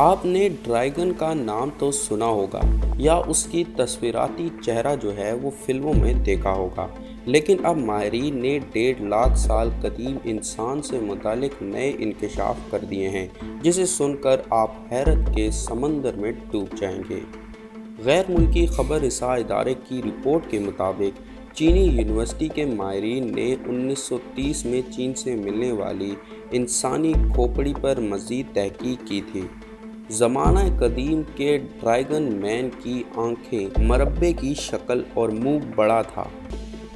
आपने ड्रैगन का नाम तो सुना होगा, या उसकी तस्वीराती चेहरा जो है वो फ़िल्मों में देखा होगा। लेकिन अब माहरीन ने डेढ़ लाख साल कदीम इंसान से मुतक नए इंकशाफ कर दिए हैं, जिसे सुनकर आप हैरत के समंदर में डूब जाएँगे। गैर मुल्की खबर रिसा इदारे की रिपोर्ट के मुताबिक, चीनी यूनिवर्सिटी के माहरीन ने 1930 में चीन से मिलने वाली इंसानी खोपड़ी पर मज़ीद तहकीक की थी। ज़माना कदीम के ड्रैगन मैन की आँखें मरबे की शक्ल और मुँह बड़ा था।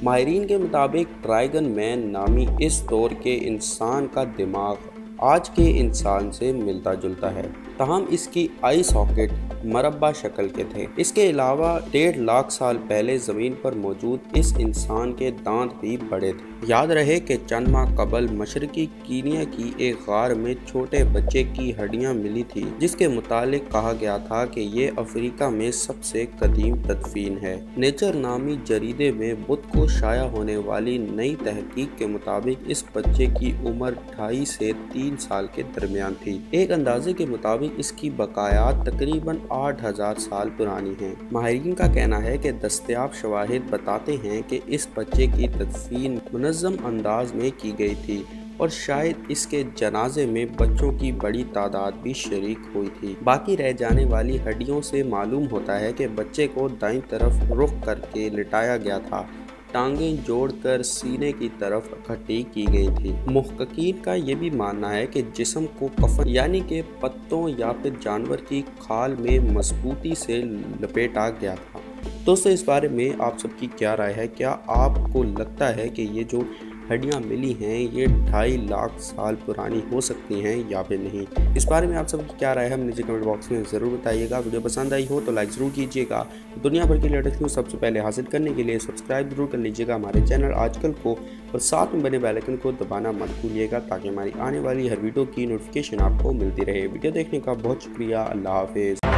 माहरीन के मुताबिक ड्रैगन मैन नामी इस दौर के इंसान का दिमाग आज के इंसान से मिलता जुलता है। तहम इसकी आई सॉकेट मरबा शक्ल के थे। इसके अलावा डेढ़ लाख साल पहले ज़मीन पर मौजूद इस इंसान के दांत भी बड़े थे। याद रहे कि चंद माह कबल मशरकी कीनिया की एक गार में छोटे बच्चे की हड्डियाँ मिली थी, जिसके मुतालिक कहा गया था कि ये अफ्रीका में सबसे कदीम तदफीन है। नेचर नामी जरीदे में बुद्ध को शाया होने वाली नई तहकीक के मुताबिक इस बच्चे की उम्र ढाई से तीन साल के दरमियान थी। एक अंदाजे के मुताबिक इसकी बकायात तकरीबन आठ हज़ार साल पुरानी हैं। माहरीन का कहना है कि दस्तियाब शवाहिद बताते हैं कि इस बच्चे की तदफीन मुनज़म अंदाज में की गई थी और शायद इसके जनाजे में बच्चों की बड़ी तादाद भी शरीक हुई थी। बाकी रह जाने वाली हड्डियों से मालूम होता है कि बच्चे को दाई तरफ़ रुख करके लिटाया गया था। टांगें जोड़कर सीने की तरफ़ इकट्ठी की गई थी। मुहकिन का ये भी मानना है कि जिसम को कफन, यानी के पत्तों या फिर जानवर की खाल में मजबूती से लपेटा गया था। दोस्तों, इस बारे में आप सबकी क्या राय है? क्या आपको लगता है कि ये जो हड्डियाँ मिली हैं, ये ढाई लाख साल पुरानी हो सकती हैं या फिर नहीं। इस बारे में आप सबकी क्या राय है नीचे कमेंट बॉक्स में ज़रूर बताइएगा। वीडियो पसंद आई हो तो लाइक ज़रूर कीजिएगा। दुनिया भर की लेटेस्ट न्यूज़ सबसे पहले हासिल करने के लिए सब्सक्राइब ज़रूर कर लीजिएगा हमारे चैनल आजकल को और साथ में बने बेलकन को दबाना मत भूलिएगा ताकि हमारी आने वाली हर वीडियो की नोटिफिकेशन आपको मिलती रहे। वीडियो देखने का बहुत शुक्रिया, अल्लाह हाफिज़।